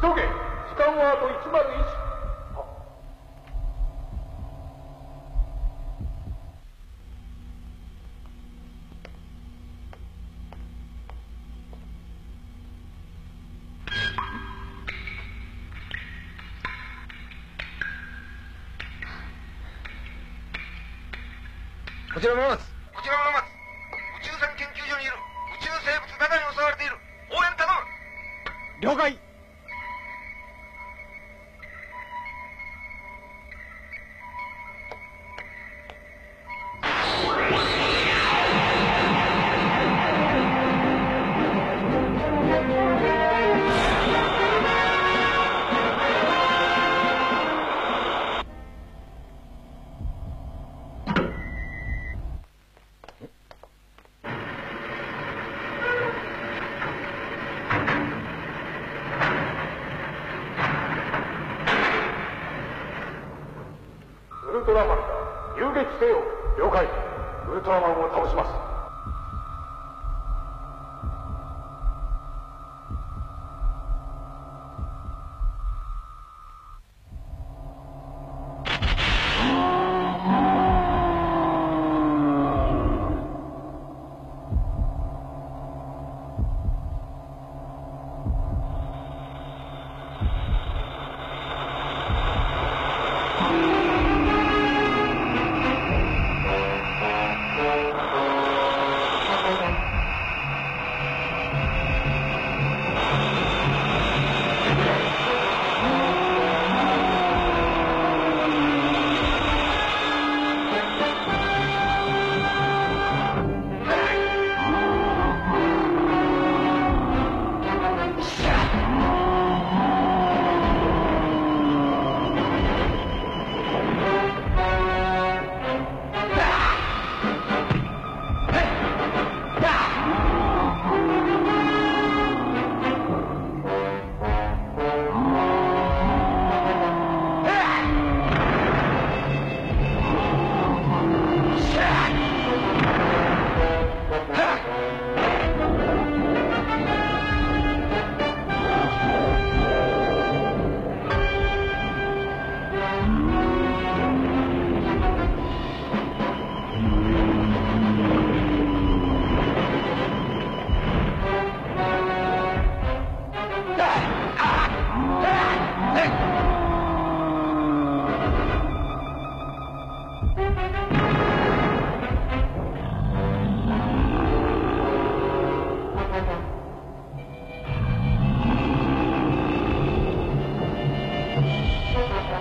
急げ。時間はあと101こちらもこちらの松宇宙船研究所にいる宇宙生物中に襲われている。応援頼む。了解トラマンだ遊撃せよ。了解。ウルトラマンを倒します。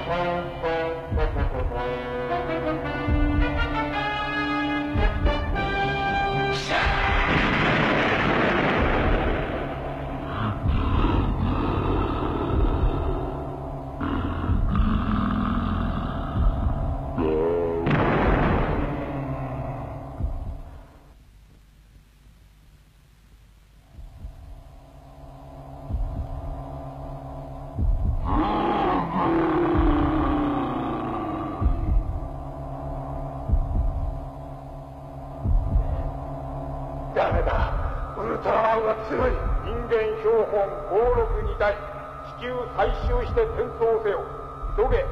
Thank you. ウルトラマンは強い人間標本562体地球採集して転送せよ。急げや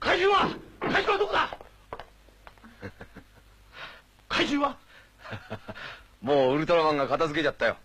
怪獣は怪獣はどこだ？怪獣は？もうウルトラマンが片付けちゃったよ。